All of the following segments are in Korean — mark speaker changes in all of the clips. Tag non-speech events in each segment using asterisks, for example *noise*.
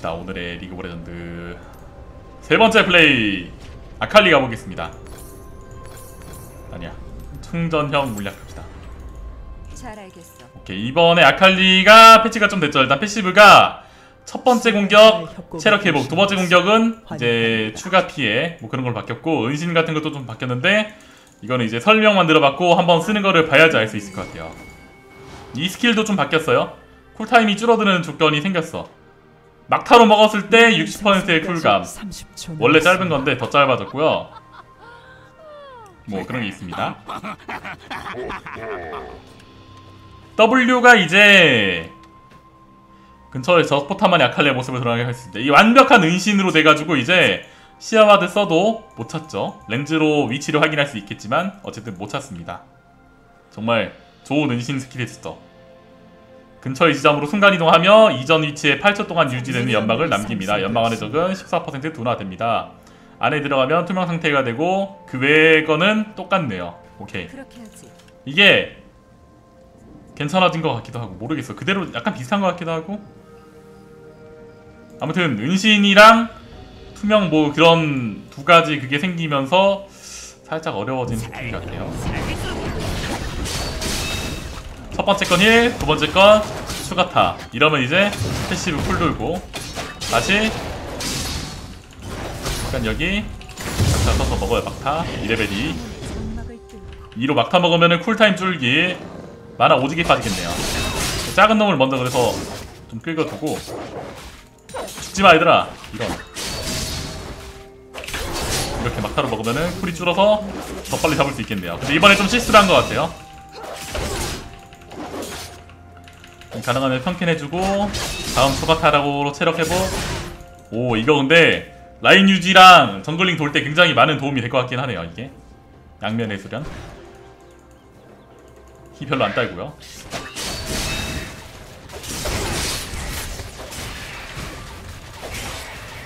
Speaker 1: 봅시다. 오늘의 리그 오브 레전드. 세 번째 플레이. 아칼리 가보겠습니다. 아니야. 충전형 물약 갑시다.
Speaker 2: 잘 알겠어.
Speaker 1: 오케이. 이번에 아칼리가 패치가 좀 됐죠. 일단 passive가 첫 번째 공격 체력 회복. 두 번째 공격은 이제 추가 피해. 뭐 그런 걸 바뀌었고 은신 같은 것도 좀 바뀌었는데 이거는 이제 설명만 들어봤고 한번 쓰는 거를 봐야지 알 수 있을 것 같아요. E skill도 좀 바뀌었어요. cool time이 줄어드는 조건이 생겼어 막타로 먹었을 때 60%의 cool감. 원래 짧은 건데 더 짧아졌고요. 뭐 그런 게 있습니다. W가 이제 근처에 적 포탑만이 아칼리의 모습을 드러나게 할 수 있는데 이 완벽한 은신으로 돼가지고 이제 시야 ward 써도 못 찾죠. 렌즈로 위치를 확인할 수 있겠지만 어쨌든 못 찾습니다. 정말 좋은 은신 skill이었어 근처의 지점으로 순간이동하며 이전 위치에 8초 동안 유지되는 연막을 남깁니다. 연막 안의 적은 14% 둔화됩니다. 안에 들어가면 투명 상태가 되고 그 외의 거는 똑같네요. 오케이. 이게 괜찮아진 것 같기도 하고 모르겠어. 그대로 약간 비슷한 것 같기도 하고. 아무튼 은신이랑 투명 뭐 그런 두 가지 그게 생기면서 살짝 어려워진 스킬 같아요 첫 번째 건 1, 두 번째 건 추가타. 이러면 이제 passive cool 돌고. 다시. 약간 여기. 막타 써서 먹어요 막타. 2레벨이.
Speaker 2: 장막을 뚫고
Speaker 1: E로 막타 먹으면 cool time 줄기. mana 오지게 빠지겠네요. 작은 놈을 먼저 그래서 좀 끌어두고. 죽지마 얘들아. 이런. 이렇게 막타로 먹으면 cool이 줄어서 더 빨리 잡을 수 있겠네요. 근데 이번에 좀 실수를 한 것 같아요 가능하면 평캔해주고 다음 추가타라고 체력 회복 오 이거 근데 라인 유지랑 정글링 돌 때 굉장히 많은 도움이 될 것 같긴 하네요 이게. 양면의 수련. 히 별로 안 딸고요.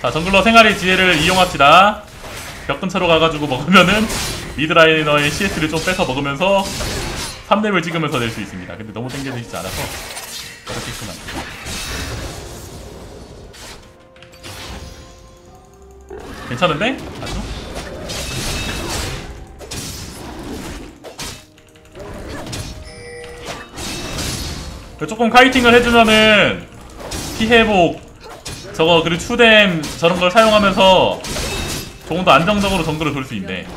Speaker 1: 자 정글러 생활의 지혜를 이용합시다. 벽 근처로 가가지고 먹으면은 미드라이너의 CS를 좀 뺏어 먹으면서 3렙을 찍으면서 낼 수 있습니다. 근데 너무 땡겨지지 않아서 어렵겠구만 괜찮은데? 아주? 조금 카이팅을 해주면은 피해복 저거 그리고 추뎀 저런 걸 사용하면서 조금 더 안정적으로 정글을 돌 수 있네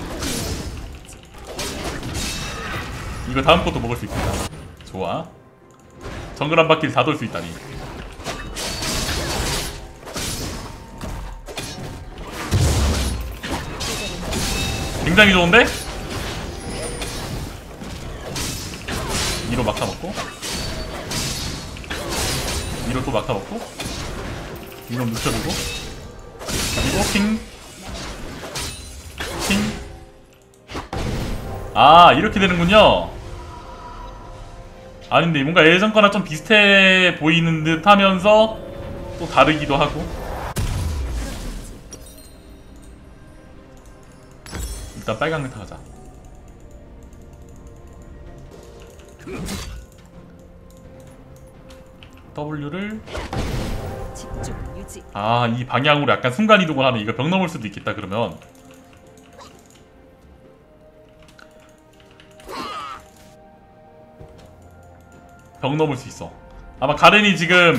Speaker 1: 이거 다음 것도 먹을 수 있겠다 좋아 정글 한 바퀴를 다 돌 수 있다니. 굉장히 좋은데? 2로 막타 먹고. 2로 또 막타 먹고. 2로 눕혀두고. 그리고 킹. 킹. 아 이렇게 되는군요 아닌데 뭔가 예전 거랑 좀 비슷해 보이는 듯 하면서 또 다르기도 하고. 일단 빨강 멘트 가자. W를. 아 이 방향으로 약간 순간이동을 하는 이거 벽 넘을 수도 있겠다 그러면 벽 넘을 수 있어. 아마 가렌이 지금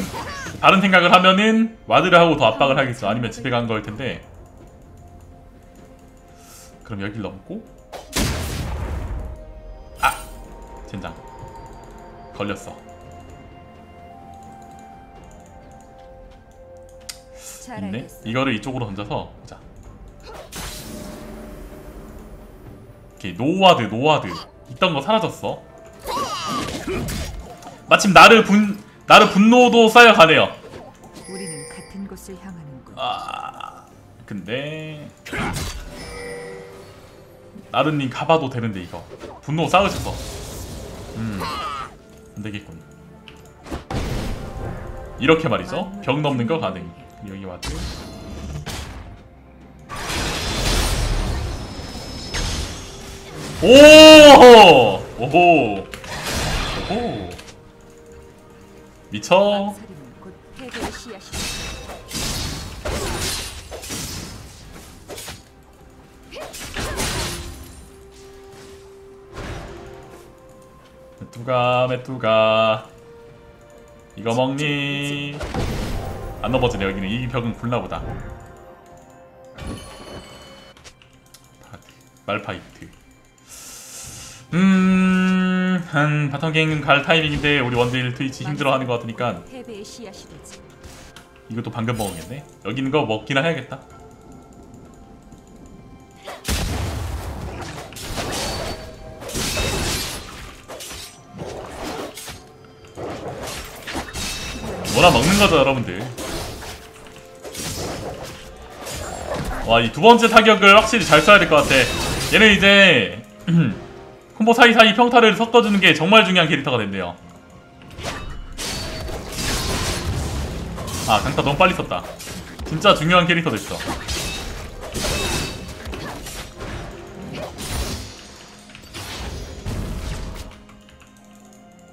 Speaker 1: 다른 생각을 하면은 와드를 하고 더 압박을 하겠어. 아니면 집에 간 걸 텐데. 그럼 여길 넘고. 아! 젠장. 걸렸어.
Speaker 2: 잘
Speaker 1: 있네. 이거를 이쪽으로 던져서 보자. 오케이. no ward no ward. 있던 거 사라졌어 마침 나를 분 나를 분노도 쌓여가네요.
Speaker 2: 우리는 같은 곳을 향하는군.
Speaker 1: 아 근데 나르님 가봐도 되는데 이거. 분노 쌓으셔서. 음 안되겠군. 이렇게 말이죠. 벽 넘는 거 가능. 여기 오 오호! 오호 미쳐. 메뚜가 메뚜가. 이거 먹니? 안 넘어지네 여기는. 이 벽은 굵나보다. 말파이트. 음. 한 bottom gank 갈 타이밍인데 우리 원딜 트위치 힘들어하는 것 같으니까. 이것도 방금 먹었겠네. 여기 있는 거 먹기나 해야겠다. 뭐나 먹는 거죠, 여러분들. 와, 이 두 번째 타격을 확실히 잘 써야 될 것 같아. 얘는 이제 *clears throat* 콤보 사이사이 평타를 섞어주는 게 정말 중요한 캐릭터가 된대요. 아 강타 너무 빨리 썼다 진짜 중요한 캐릭터 됐어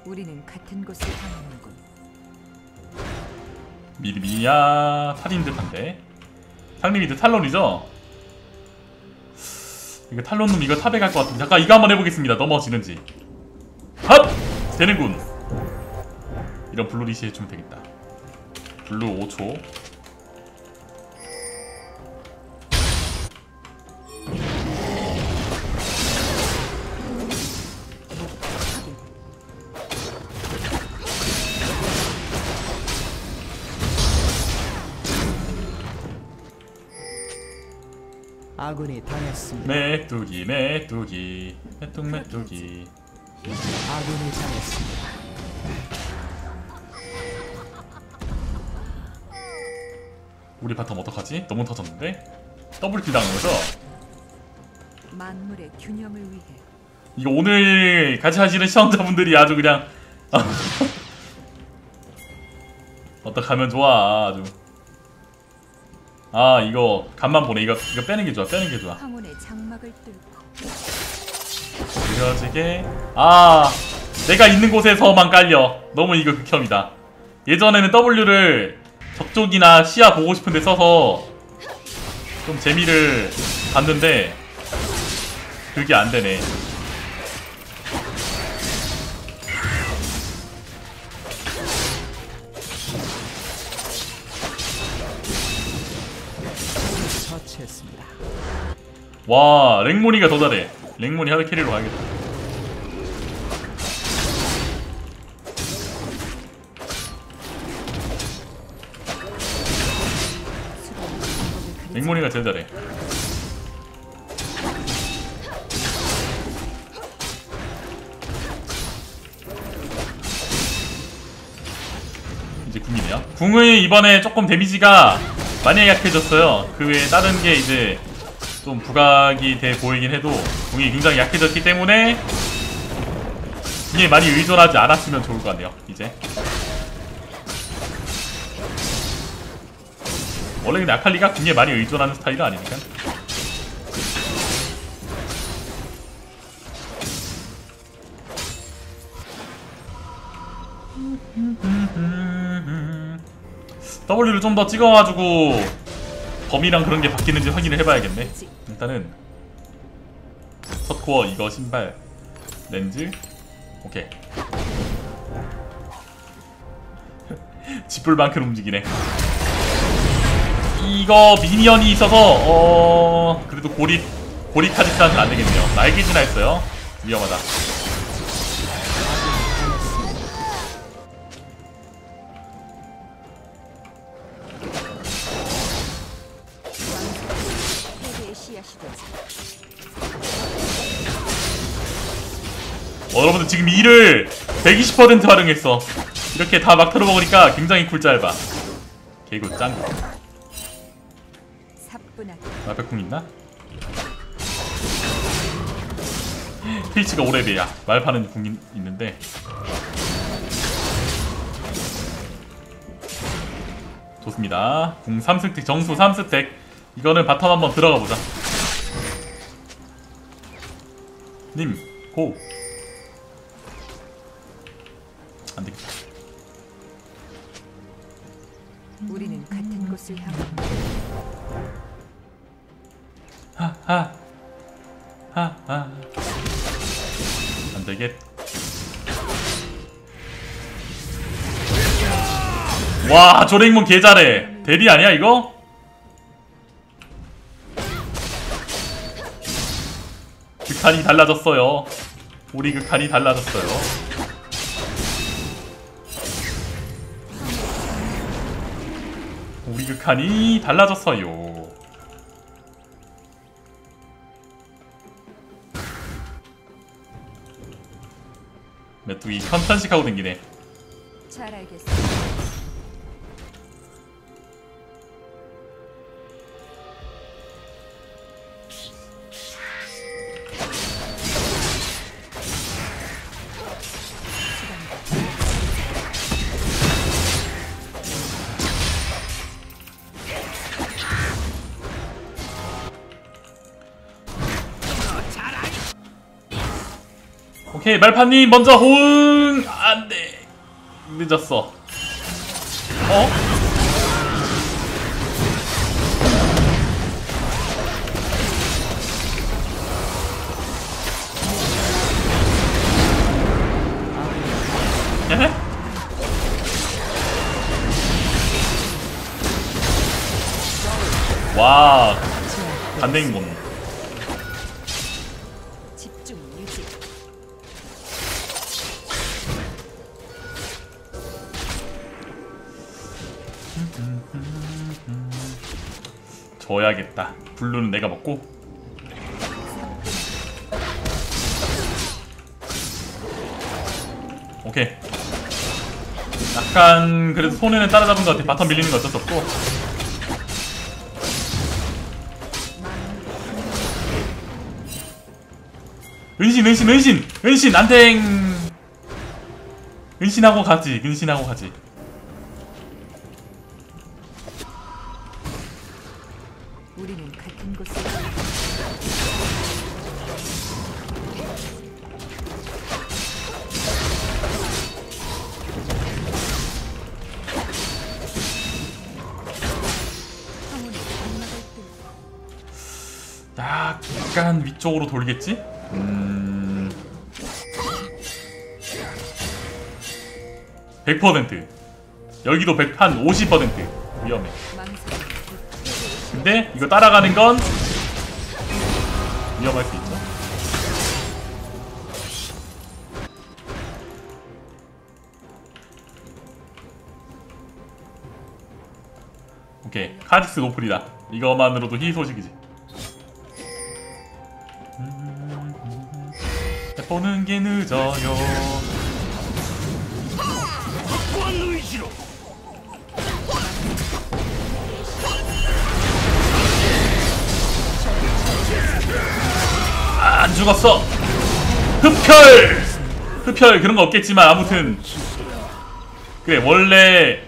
Speaker 2: 우리는 같은 곳을 향하는군.
Speaker 1: 미리미야 탈인 듯한데 상림이 드 탈론이죠? 이거 탈론놈 이거 탑에 갈 것 같은데. 잠깐 이거 한번 해보겠습니다. 넘어지는지. 합! 되는군. 이런 블루 리시 해주면 되겠다. 블루 5초
Speaker 3: 아군이 당했습니다.
Speaker 1: 메뚜기 메뚜기 메뚜 메뚜기
Speaker 3: 아군이 당했습니다.
Speaker 1: 우리 bottom 어떡하지? 너무 터졌는데? double kill 당한 거죠?
Speaker 2: 만물의 균형을 위해
Speaker 1: 이거 오늘 같이 하시는 시청자분들이 아주 그냥 *laughs* 어떡하면 좋아 아주 아 이거 간만 보내 이거 이거 빼는 게 좋아 빼는 게 좋아. 그려지게. 아 내가 있는 곳에서만 깔려. 너무 이거 극혐이다. 예전에는 W를 적쪽이나 시야 보고 싶은데 써서 좀 재미를 봤는데 그게 안 되네 와 랭모니가 더 잘해. 랭모니 하드 캐리로 가야겠다. 랭모니가 제일 잘해. 이제 궁이네요. 궁의 이번에 조금 데미지가 많이 약해졌어요. 그 외에 다른 게 이제 좀 부각이 돼 보이긴 해도 궁이 굉장히 약해졌기 때문에 궁에 많이 의존하지 않았으면 좋을 것 같네요 이제. 원래 근데 아칼리가 궁에 많이 의존하는 스타일은 아니니까. *laughs* W를 좀 더 찍어가지고 범위랑 그런 게 바뀌는지 확인을 해봐야겠네. 일단은 첫 core 이거 신발 렌즈. 오케이. *laughs* 쥐뿔만큼 움직이네. 이거 minion이 있어서 어 그래도 고립 고립 카직스한테는 안 되겠네요. 날개 진화 했어요. 위험하다 지금 이를 120% 활용했어. 이렇게 다 막 털어먹으니까 굉장히 쿨 짧아 개구 짱구
Speaker 2: 사뿐하게.
Speaker 1: 말백궁 있나? 트위치가 오래배야. 말파는 궁 있- 있는데. 좋습니다. 궁 3스택 정수 3스택. 이거는 바텀 한번 들어가 보자. 님 고! 안 되겠다.
Speaker 2: 우리는 같은 곳을 향
Speaker 1: 하하 하하. 안 되겠. 와, 조랭몬 개 잘해. 대리 아니야 이거? 그 극한이 달라졌어요. 우리 그 극한이 달라졌어요. 극한이 달라졌어요 메뚜기 컨탄식 하고 댕기네
Speaker 2: 잘 알겠어.
Speaker 1: 오케이 말파님 먼저 호응. 안돼 늦었어. 어? 에헤? 와 반대인공 줘야겠다. 블루는 내가 먹고. 오케이. 약간 그래도 손해는 따라잡은 것 같아. bottom 밀리는 거 어쩔 수 없고. 은신 은신 은신! 은신 안댕 은신하고 가지. 은신하고 가지 약간 위쪽으로 돌겠지? 음... 100% 여기도 100, 한 50% 위험해. 근데 이거 따라가는 건 위험할 수 있죠. 오케이. 카디스 노플이다. 이거만으로도 희소식이지 게 늦어요. 아, 안 죽었어. 흡혈! 흡혈 그런 거 없겠지만 아무튼 그래 원래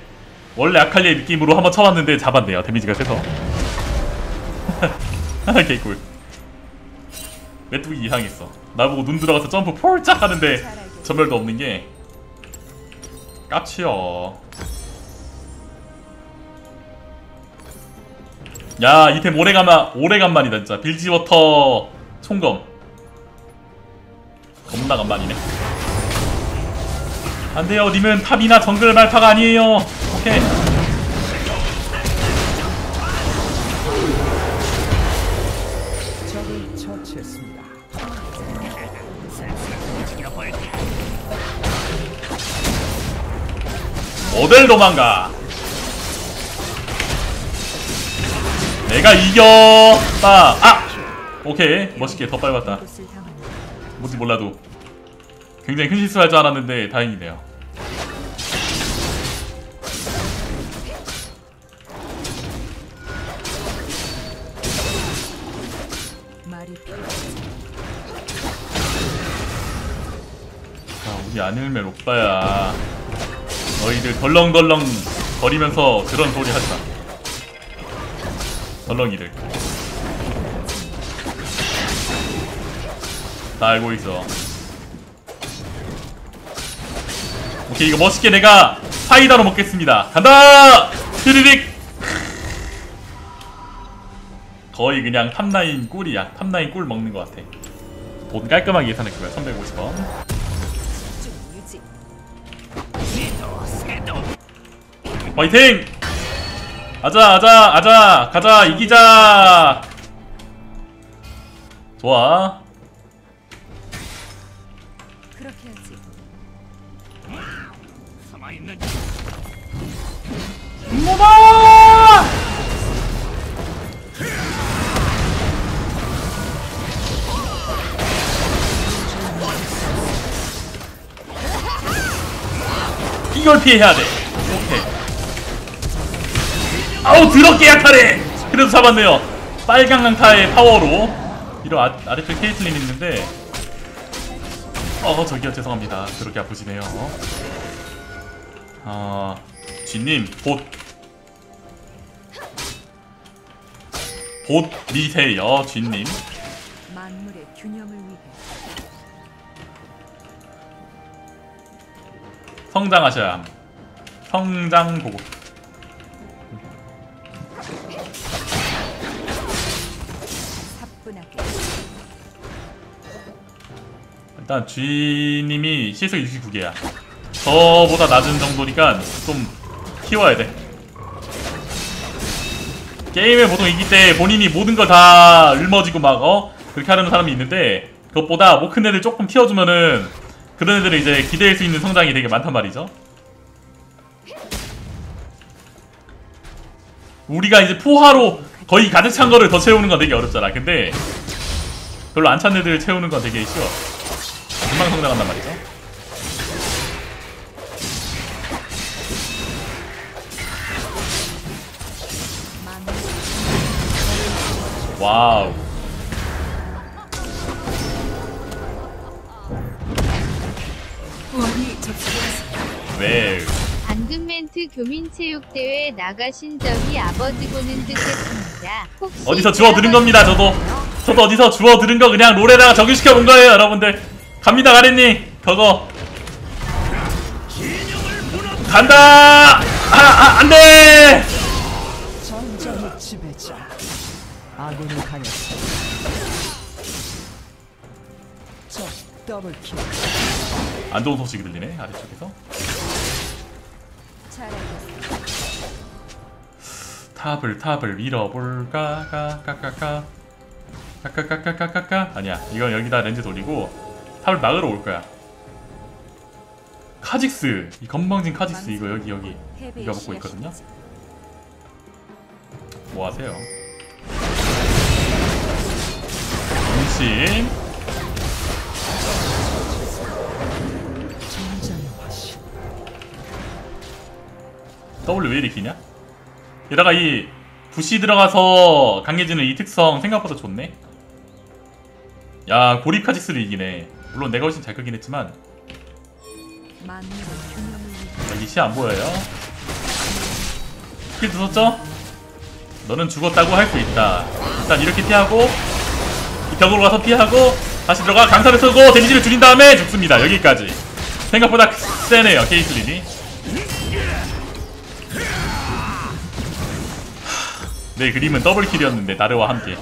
Speaker 1: 원래 아칼리의 느낌으로 한번 쳐봤는데 잡았네요 데미지가 세서 *laughs* 개꿀 메뚜기 이상했어. 나보고 눈 들어가서 점프 폴짝 하는데 전멸도 없는 게 깝치요. 야 이템 오래간만 오래간만이다 진짜. 빌지워터 총검. 겁나 간만이네. 안돼요 님은 탑이나 정글 말파가 아니에요. 오케이 어딜 도망가? 내가 이겨 빠아! 오케이. 멋있게 더
Speaker 2: 향한다.
Speaker 1: 뭔지 몰라도. 굉장히 큰 실수할 줄 알았는데 다행이네요. 자 우리 아닐멜 오빠야 너희들 덜렁덜렁 거리면서 그런 소리 하지마. 덜렁이들. 다 알고 있어. 오케이 이거 멋있게 내가 사이다로 먹겠습니다. 간다! 휘리릭! 거의 그냥 탑라인 꿀이야. 탑라인 꿀 먹는 것 같아. 돈 깔끔하게 계산했고요. 350원 화이팅! 아자 아자 아자 가자 이기자! 좋아. 뭐다! 이걸 피해야 돼. 오케이 아우 더럽게 약하네. 그래도 잡았네요. 빨강 강타의 파워로. 이런 아, 아래쪽 케이틀린 있는데. 어 저기요. 죄송합니다. 그렇게 아프시네요. 아 쥐님 봇. 봇리세요 쥐님.
Speaker 2: 만물의 균형을 위해.
Speaker 1: 성장하셔야 함. 성장 보고 일단 쥐님이 시속 69개야. 저보다 낮은 정도니까 좀 키워야 돼. 게임에 보통 이기 때 본인이 모든 걸다 울머지고 막 어? 그렇게 하려는 사람이 있는데 그것보다 뭐큰 애들 조금 키워주면은 그런 애들은 이제 기대할 수 있는 성장이 되게 많단 말이죠. 우리가 이제 포화로 거의 가득 찬 거를 더 채우는 건 되게 어렵잖아. 근데 별로 안 찬 애들 채우는 건 되게 쉬워 금방 성장한단 말이죠. 와우. 왜?
Speaker 4: 방금 멘트 교민체육대회 나가신 적이 아버지 보는 듯 했습니다. 혹시
Speaker 1: 어디서 주워 들은 겁니다, 저도. 저도 어디서 주워 들은 거 그냥 롤에다가 적용시켜 본 거예요, 여러분들. 갑니다, 가래님. 그거. 간다! 아, 아, 안 돼!
Speaker 3: 전장의 지배자. 아군이 당했습니다. 적 double kill.
Speaker 1: 안 좋은 소식이 들리네, 아래쪽에서. top을, top을 밀어볼까, 까, 까, 까, 까. 까, 까, 까, 까, 까, 까, 까. 아니야. 이건 여기다 렌즈 돌리고, top을 막으러 올 거야. 카직스. 이 건방진 카직스, 이거 여기, 여기. 이거 먹고 있거든요. 뭐 하세요?
Speaker 3: 화신.
Speaker 1: W 왜 이렇게 기냐? 게다가 이 부시 들어가서 강해지는 이 특성 생각보다 좋네 야 고립 카직스를 이기네 물론 내가 훨씬 잘 크긴 했지만.
Speaker 2: 만물의 균형을 위해
Speaker 1: 여기 시 안 보여요? 스킬 썼죠? 너는 죽었다고 할 수 있다. 일단 이렇게 피하고 이 벽으로 가서 피하고 다시 들어가. 강타를 쓰고 데미지를 줄인 다음에 죽습니다. 여기까지. 생각보다 세네요 케이슬린이. 내 그림은 더블킬이었는데 나르와 함께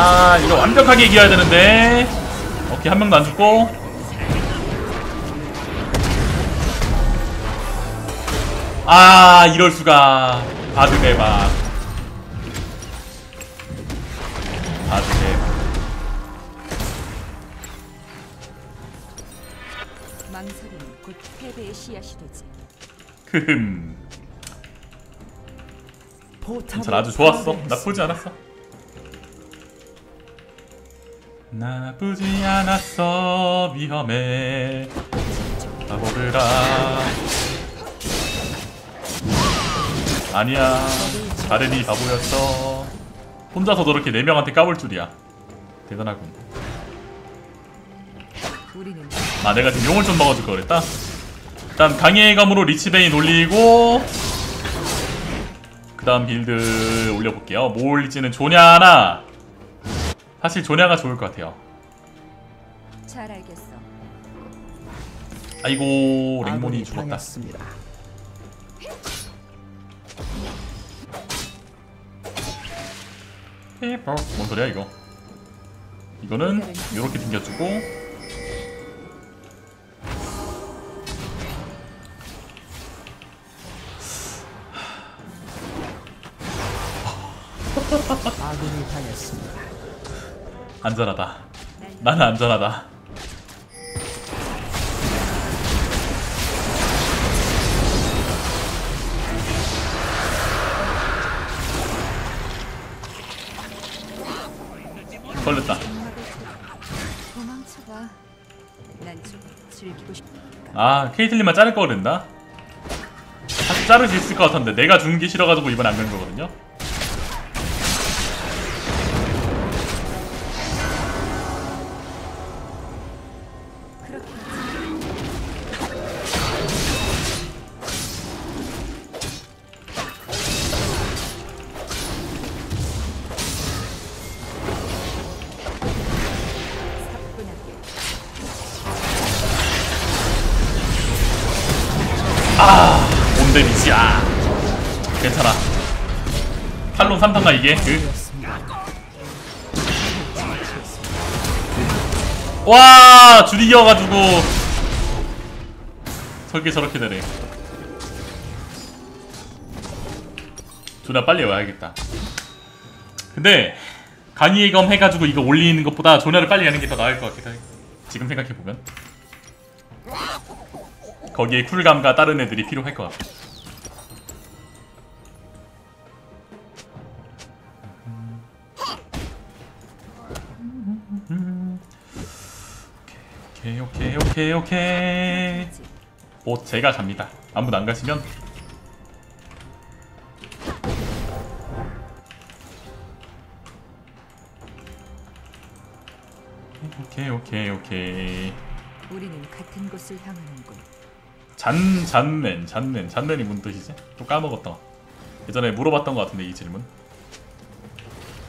Speaker 1: 아 이거 완벽하게 이겨야 되는데. 오케이 한 명도 안 죽고. 아 이럴 수가. 바드 대박 바드 대박
Speaker 2: 망설임은 곧 패배의 씨앗이 되지.
Speaker 1: 크흠.
Speaker 3: 포탑을
Speaker 1: 전 아주 좋았어. 나쁘지 않았어 나쁘지 않았어 위험해. 바보들아 아니야 다른이 바보였어. 혼자서 저렇게 네 명한테 까볼 줄이야. 대단하군. 아 내가 지금 용을 좀 먹어줄 걸 그랬다? 일단 강의 감으로 리치베인 올리고 그 다음 빌드 올려볼게요. 뭐 올릴지는 조냐나 사실 조냐가 좋을 것 같아요
Speaker 2: 잘 알겠어.
Speaker 1: 아이고 랭몬이 죽었다
Speaker 3: 당했습니다.
Speaker 1: 뭔 소리야 이거 이거는 이렇게 튕겨주고
Speaker 3: 아군이 당했습니다.
Speaker 1: 안전하다. 나는 안전하다. 걸렸다. 아, 케이틀린만 자를 거 그랬나? 자를 수 있을 것 같았는데 내가 죽는 게 싫어가지고 이번 안 그런 거거든요. 3탄 3탄가 이게? 그. 와 줄이겨가지고. 설계 저렇게 되네. 존나 빨리 와야겠다. 근데 간이검 해가지고 이거 올리는 것보다 조나를 빨리 하는 게 더 나을 것 같기도 해. 지금 생각해보면. 거기에 쿨감과 다른 애들이 필요할 것 같아. 오케이 오케이. 옷 제가 갑니다. 아무도 안 가시면 오케이 오케이 오케이
Speaker 2: 우리는 같은 곳을 향하는군.
Speaker 1: 잔 잔넨 잔넨 잔넨이 무슨 뜻이지? 또 까먹었다. 예전에 물어봤던 것 같은데 이 질문.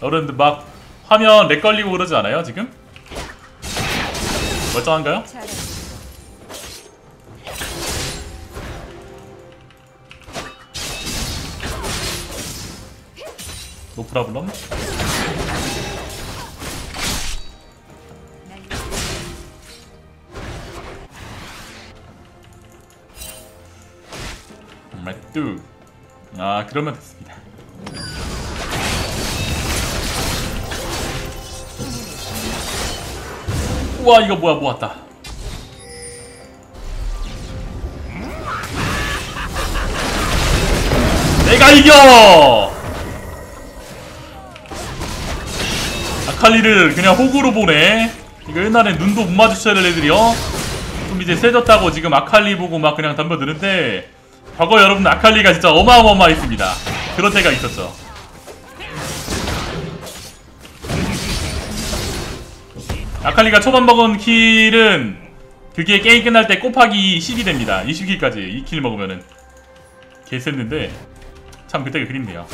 Speaker 1: 어른들 막 화면 렉 걸리고 그러지 않아요 지금? 멀쩡한가요? 노 프라블럼?
Speaker 2: 날
Speaker 1: 말뚜. 아 그러면 됐습니다. 우와 이거 뭐야 모았다. 내가 이겨! 아칼리를 그냥 호구로 보네. 이거 옛날에 눈도 못 마주쳐야 될 애들이요. 좀 이제 세졌다고 지금 아칼리 보고 막 그냥 덤벼드는데 과거 여러분 아칼리가 진짜 어마어마했습니다. 그런 때가 있었죠. 아칼리가 초반 먹은 킬은 그게 게임 끝날 때 곱하기 10이 됩니다. 20킬까지 2킬 먹으면은 개셌는데 참 그때가 그립네요.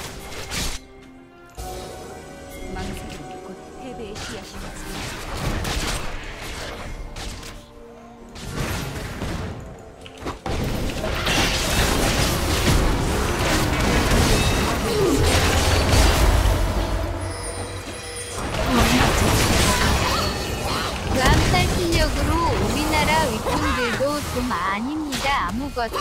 Speaker 4: 아닙니다 아무것도.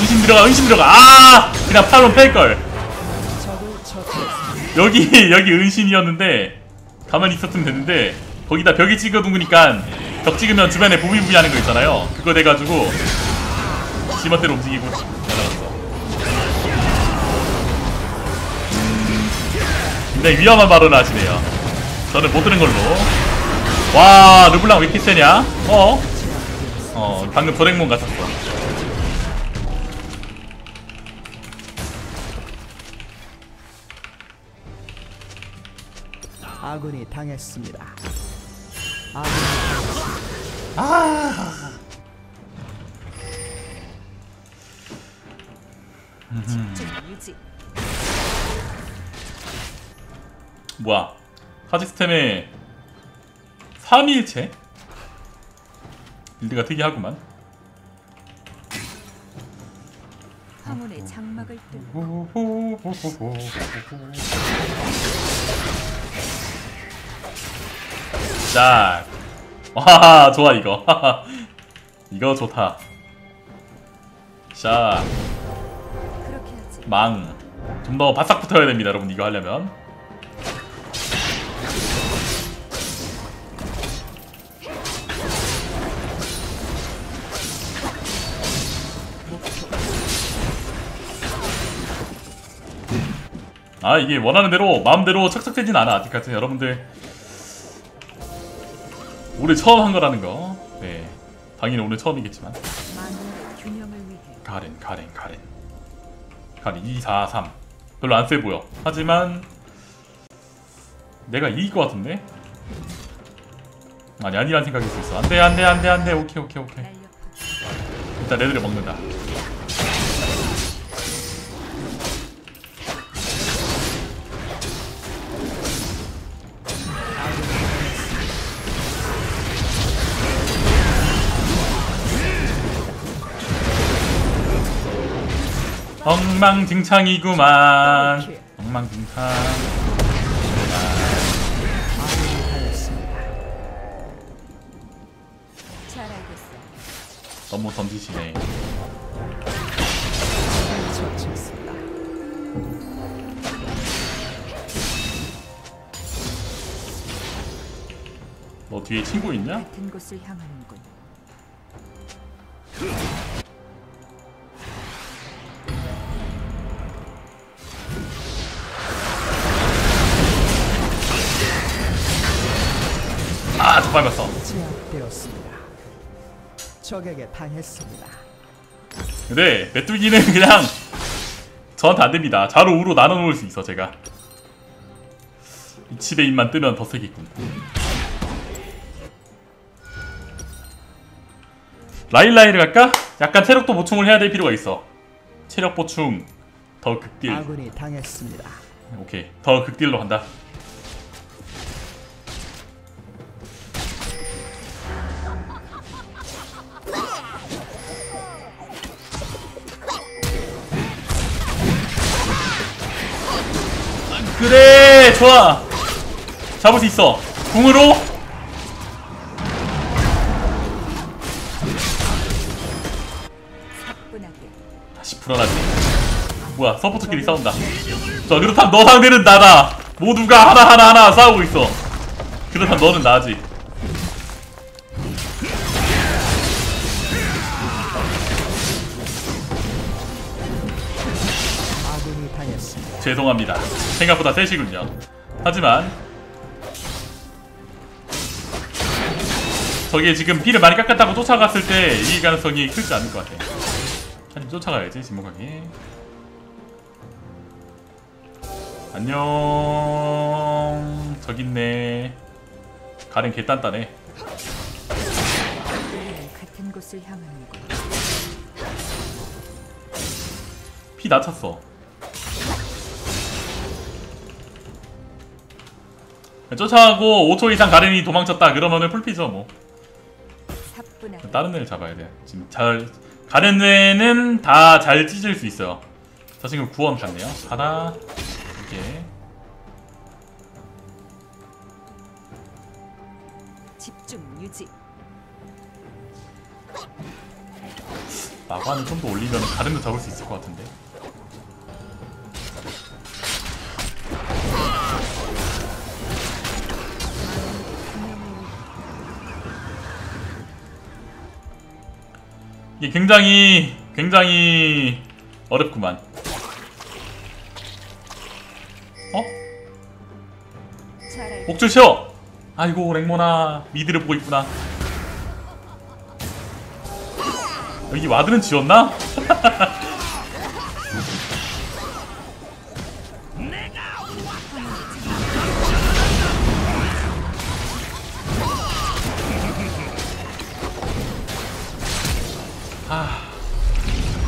Speaker 1: 은신 들어가 은신 들어가 아 그냥 팔로
Speaker 3: 적을 처치했습니다.
Speaker 1: 여기 여기 은신이었는데 가만히 있었으면 됐는데 거기다 벽에 찍어 두니까 벽 찍으면 주변에 부비부비 하는 거 있잖아요 그거 돼가지고 지멋대로 움직이고 날아갔 어 굉장히 위험한 발언을 하시네요 저는 못 들은 걸로 와 르블랑 왜 이렇게 세냐 어? 어 방금 도렉몬 같았어
Speaker 3: 아군이 당했습니다. 아군이
Speaker 2: 집중 유지.
Speaker 1: 뭐야 카지스템의 3일체? 빌드가 특이하구만
Speaker 2: 황혼의 장막을 뚫고
Speaker 1: 자, 와 좋아 이거. *laughs* 이거 좋다. 자. 망. 좀 더 바싹 붙어야 됩니다, 여러분. 이거 하려면. 아 이게 원하는 대로 마음대로 착착 되진 않아 아직까지 여러분들. 올해 처음 한 거라는 거. 네, 당연히 오늘 처음이겠지만. 가렌 가렌 가렌. 가렌 2 4 3 별로 안 세 보여. 하지만 내가 이길 것 같은데? 아니 아니란 생각일 수 있어. 안돼 안돼 안돼 안돼. 오케이 오케이 오케이. 일단 레드를 먹는다 엉망진창이구만
Speaker 3: 더블킬.
Speaker 1: 엉망진창. 너무 던지시네. 너 뒤에 친구 있냐?
Speaker 2: 같은 곳을 향하는군.
Speaker 1: 밟았어.
Speaker 3: 제압되었습니다. 적에게 당했습니다.
Speaker 1: 근데 메뚜기는 그냥 저한테 안 됩니다. 좌로 우로 나눠 놓을 수 있어 제가. 이 칩의 입만 뜨면 더 세겠군. 라일라이를 갈까? 약간 체력도 보충을 해야 될 필요가 있어. 체력 보충 더 극딜.
Speaker 3: 아군이 당했습니다.
Speaker 1: 오케이 더 극딜로 간다. 그래 좋아. 잡을 수 있어. 궁으로. 다시 불안하지 뭐야 서포터끼리 싸운다. 자 그렇다면 너 상대는 나다. 모두가 하나하나 하나 싸우고 있어. 그렇다면 너는 나지. 죄송합니다 생각보다 세시군요. 하지만 저게 지금 피를 많이 깎았다고 쫓아갔을 때 이길 가능성이 크지 않을 것 같아 한 쫓아가야지 침묵하게 안녕. 저기 있네. 가렌
Speaker 2: 곳을 향하는군.
Speaker 1: 피 낮췄어 쫓아가고 5초 이상 가렌이 도망쳤다. 그러면은 풀피죠 뭐. 다른 애를 잡아야 돼 지금 잘 가렌 외에는 다 잘 찢을 수 있어요. 저 친구 구원 갔네요. 하나 이게.
Speaker 2: 집중 유지.
Speaker 1: 마관을 좀 더 올리면 가렌도 잡을 수 있을 것 같은데 이게 굉장히 굉장히 어렵구만 어? 목줄 쉬어! 아이고 랭모나 미드를 보고 있구나 여기 와드는 지웠나? *laughs*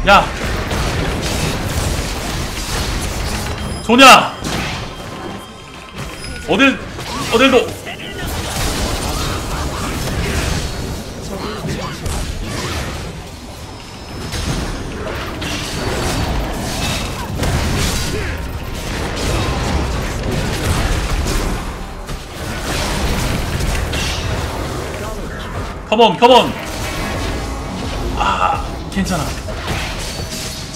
Speaker 1: 야! 소냐! 어딜, 어딜도! 컴온 컴온 아 괜찮아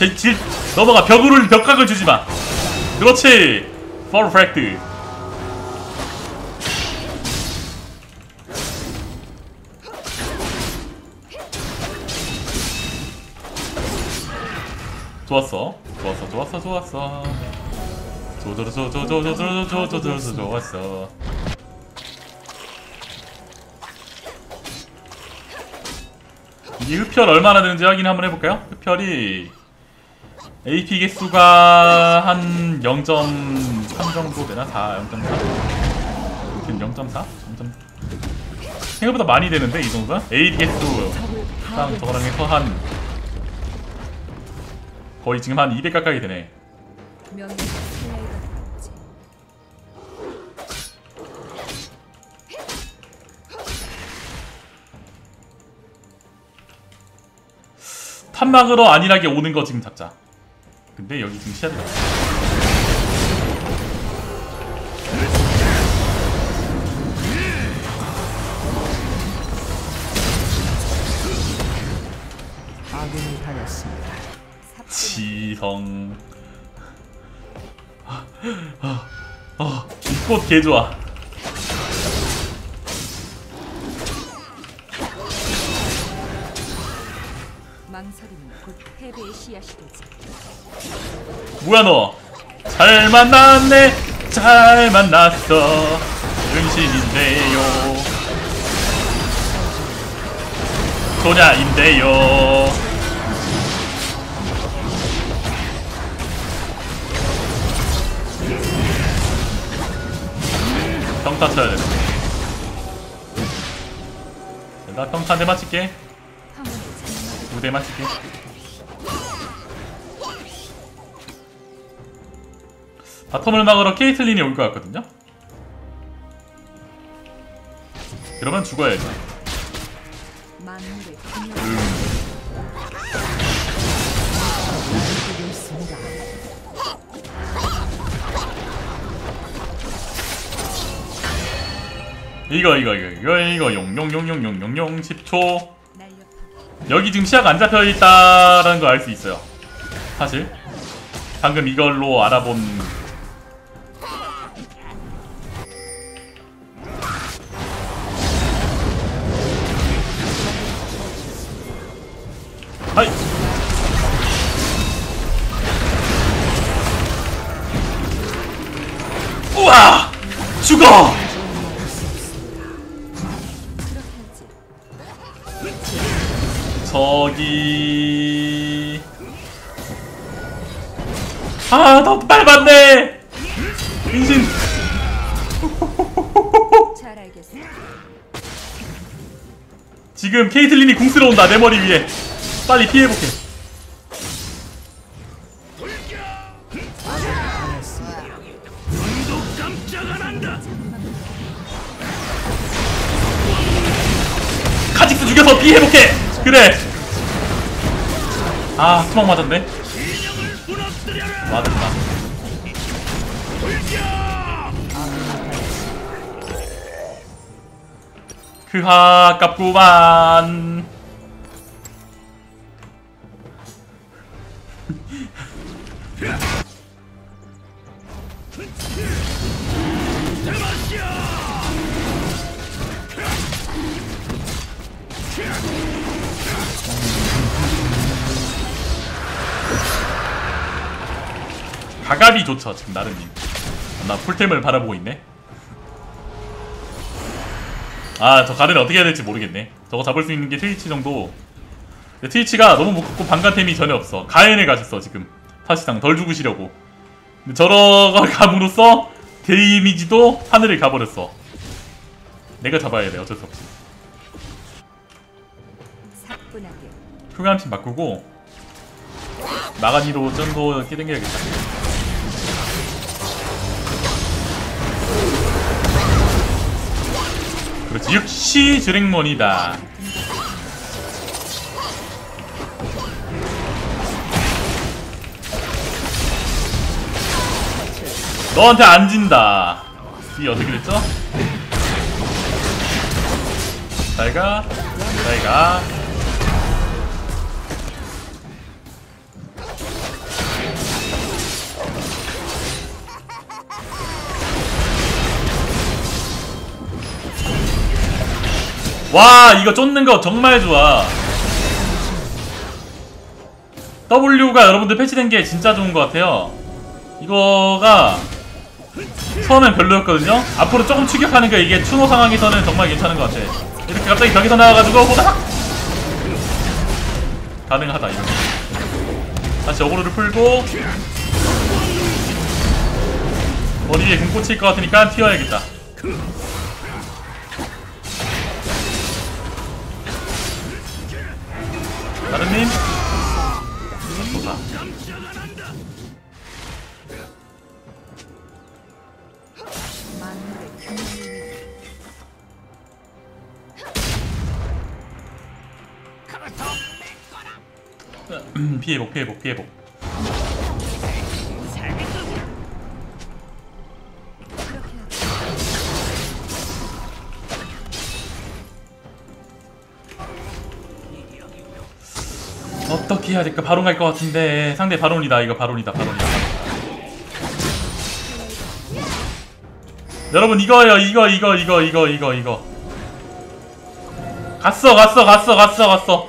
Speaker 1: 제, 질 넘어가. 벽을 벽각을 주지마. 그렇지. 퍼펙트 좋았어. 좋았어 좋았어 좋았어. 조조조조조조조조조조조 좋았어. 이 흡혈 얼마나 되는지 확인 한번 해볼까요? 흡혈이 AP 개수가 한 0.3 정도 되나? 4, 0.4? 0.4? 0.4? 생각보다 많이 되는데 이 정도면? AP 개수랑 저거랑 해서 한 거의 지금 한 200 가까이 되네 탑막으로 안일하게 오는 거 지금 잡자 근데 여기 지금 시야가
Speaker 3: 아군이 당했습니다.
Speaker 1: 지성 어, 이꽃 개 좋아
Speaker 2: 망설이면 곧 패배의 씨앗이 되지.
Speaker 1: 뭐야 너? 잘 만났네 잘 만났어 은신인데요 소냐인데요 평타 쳐야 돼. 나 평타 대 맞힐게. 무대 맞힐게. 바텀을 막으러 케이틀린이 올 것 같거든요. 그러면 죽어야지.
Speaker 3: 있습니다.
Speaker 1: 이거 이거 이거 이거 이거 용용용용용용용 10초.
Speaker 2: 날렵하게
Speaker 1: 여기 지금 시야가 안 잡혀 있다라는 걸 알 수 있어요. 사실 방금 이걸로 알아본 하이. 우와! 죽어. 저기. 아더 밟았네! 인신!
Speaker 2: 잘 알겠어.
Speaker 1: 지금 케이틀린이 궁스러 온다 내 머리 위에 빨리 피해볼게. 카직스 죽여서 피해볼게. 그래. 아 수박 맞았네. 맞았다. 그하 깝구만 가갑이 좋죠 지금 나름님. 나 풀템을 바라보고 있네. 아 저 가렌을 어떻게 해야 될지 모르겠네. 저거 잡을 수 있는 게 트위치 정도. 근데 트위치가 너무 무겁고 방간템이 전혀 없어. 가엔을 가셨어 지금. 사실상 덜 죽으시려고. 근데 저걸 *laughs* 감으로써 데이미지도 하늘을 가버렸어. 내가 잡아야 돼 어쩔 수
Speaker 2: 사뿐하게.
Speaker 1: 흑암신 바꾸고 마가니로 쩐도 끼 땡겨야겠다 그렇지. 역시 드랙몬이다. 너한테 안 진다. 이 어떻게 됐죠? 잘가 저희가 와 이거 쫓는 거 정말 좋아. W가 여러분들 패치된 게 진짜 좋은 것 같아요. 이거가 처음엔 별로였거든요. 앞으로 조금 추격하는 게 이게 추노 상황에서는 정말 괜찮은 것 같아. 이렇게 갑자기 벽에서 나와가지고 호닥 가능하다 이거. 다시 어그로를 풀고 머리에 금 꽂힐 것 같으니까 튀어야겠다 피해복 피해복 피해복.
Speaker 2: 하지.
Speaker 1: 어떻게 해야 될까? 바론 갈 것 같은데. 상대 바론이다. 이거 바론이다 바론이다. 여러분 이거요. 이거 이거 이거 이거 이거 이거. 갔어 갔어 갔어 갔어 갔어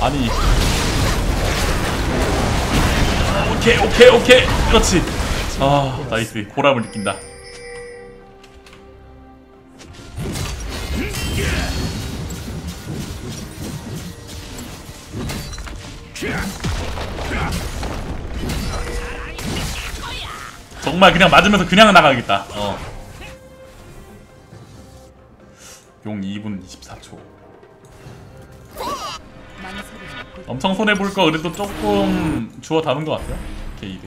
Speaker 1: 아니 오케이 오케이 오케이 그렇지 아 나이스 보람을 느낀다 정말 그냥 맞으면서 그냥 나가겠다. 어. 용 2분 24초. 엄청 손해 볼 거 그래도 조금 주워 담은 것 같아요. 게이드.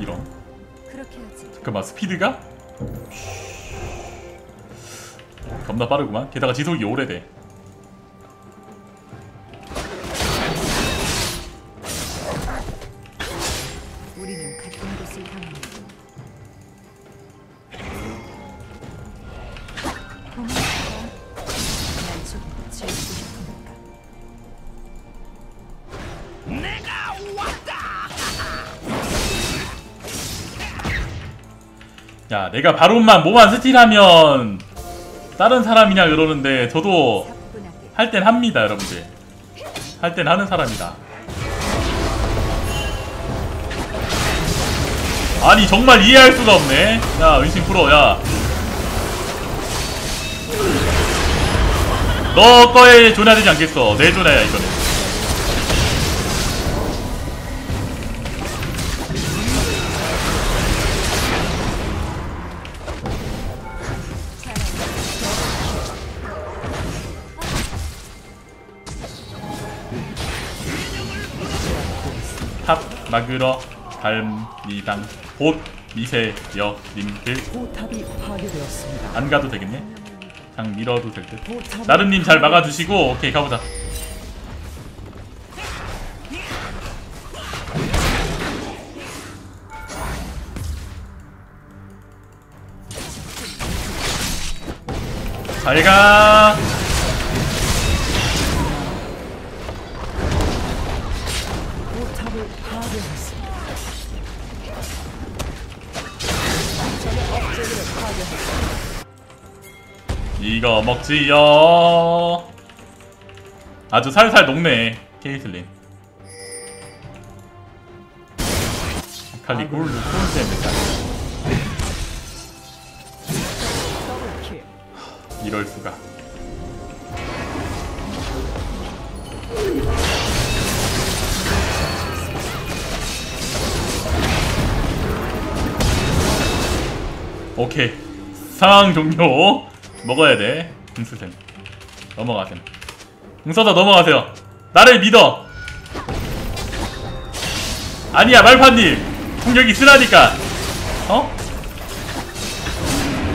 Speaker 1: 이런. 잠깐만 스피드가 겁나 빠르구만. 게다가 지속이 오래돼. 내가 바론만 뭐만 스틸하면 다른 사람이냐 그러는데 저도 할 땐 합니다, 여러분들. 할 땐 하는 사람이다. 아니 정말 이해할 수가 없네. 야, 은신 풀어, 야. 너 거에 존해되지 않겠어. 내 존해야 이거는. 막으러 갈미당 봇 미세여님들. 안 가도 되겠네. 그냥 밀어도 될 듯. 나른님 잘 막아주시고 오케이 가보자. 잘 가. 지요. 아주 살살 녹네 케이슬린. 칼리 골 꿀잼이다. 이럴수가. 오케이. 상황 종료. 먹어야 돼. 금수샘 넘어가셈 응서다 넘어가세요. 나를 믿어. 아니야 말판님. 공격 있으라니까. 어?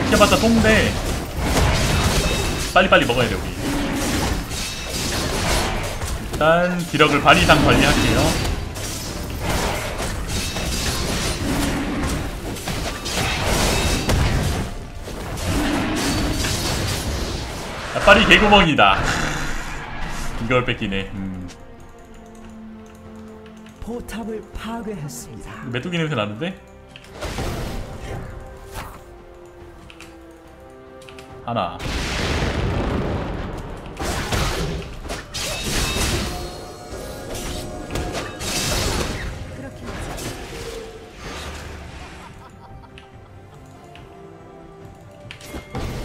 Speaker 1: 시켜봤자 통데 빨리빨리 먹어야 돼 우리. 일단 기력을 반 이상 관리할게요 야, 빨리 개구멍이다 이걸 뺏기네 음.
Speaker 3: 포탑을 파괴했습니다.
Speaker 1: 메뚜기 냄새 나는데? 하나.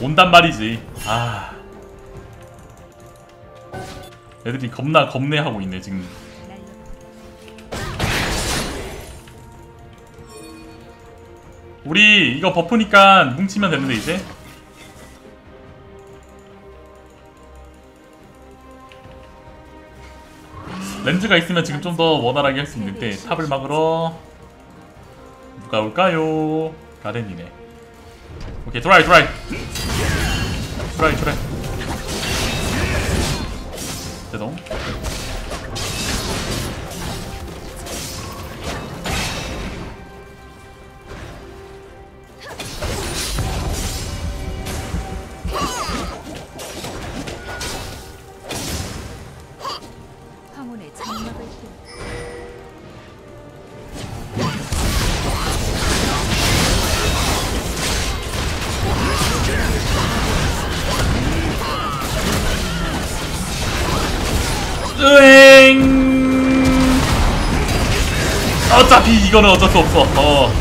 Speaker 1: 온단 말이지 아 애들이 겁나 겁내하고 있네 지금. 우리 이거 버프니까 뭉치면 되는데 이제? 렌즈가 있으면 지금 좀 더 원활하게 할 수 있는데 탑을 막으러 누가 올까요? 가렌이네. 오케이 드라이 드라이. 드라이 드라이 죄 이거는 어쩔 수 없어. 어.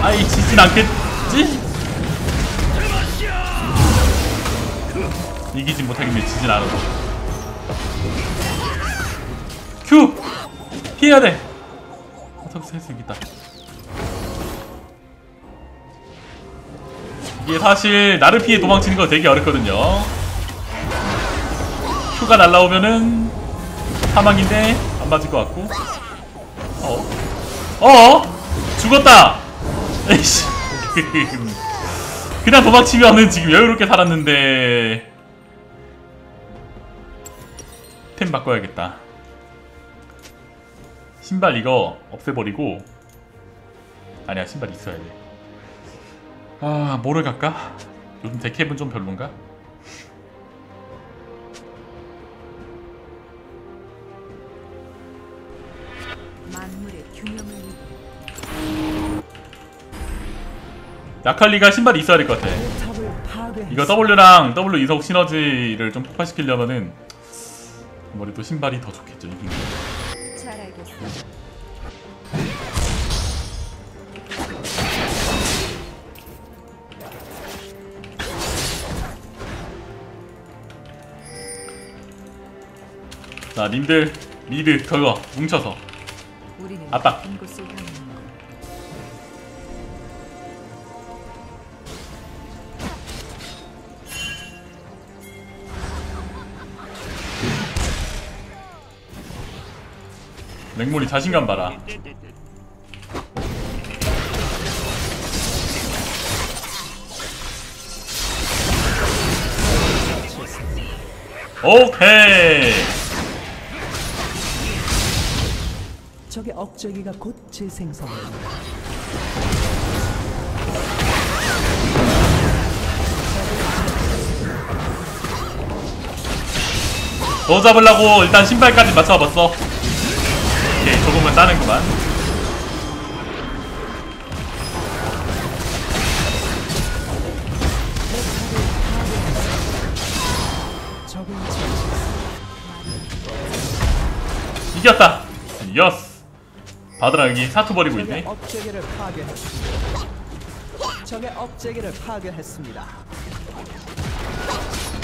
Speaker 1: 아이 지진 않겠지? 이기진 못하겠네 지진 않아서. 큐! 피해야 돼! 어떻게 할수 있겠다. 이게 사실 나를 피해 도망치는 거 되게 어렵거든요 큐가 날라오면은 사망인데 안 맞을 것 같고 어? 어? 죽었다! 에이씨 *laughs* 그냥 도망치면은 지금 여유롭게 살았는데 템 바꿔야겠다 신발 이거 없애버리고 아니야 신발 있어야 돼 아, 뭐를 갈까? 요즘 데캡은 좀 별론가? 야칼리가 신발이 있어야 될 것 같아. 이거 W랑 W 이석 시너지를 좀 폭발시키려면은 아무래도 신발이 더 좋겠죠, 이긴 게.
Speaker 2: 잘 알겠어.
Speaker 1: 자, 님들 미드 그거 뭉쳐서 아빠. 맹몰이 자신감 봐라. 오케이.
Speaker 3: 적의 억제기가 곧 재생성됩니다.
Speaker 1: 너 잡으려고 일단 신발까지 맞춰봤어. 오케이, 조금은 따는구만. 이겼다. 이겼어. 바드라 여기 사투 버리고 있네
Speaker 3: 억제기를 파괴했습니다. 적의 억제기를 파괴했습니다.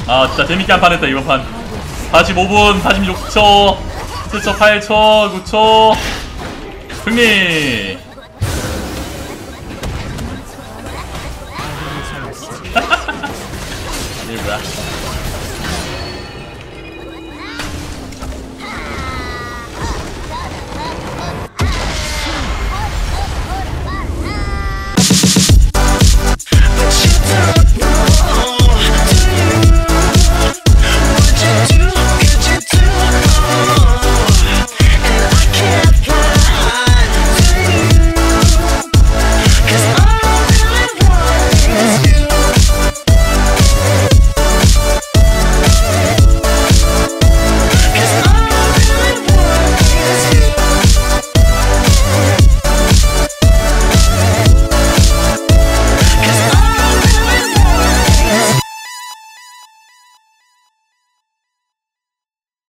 Speaker 1: 아 진짜 재밌게 한 판 했다 이번 판 45분 46초 7초 8초 9초 승리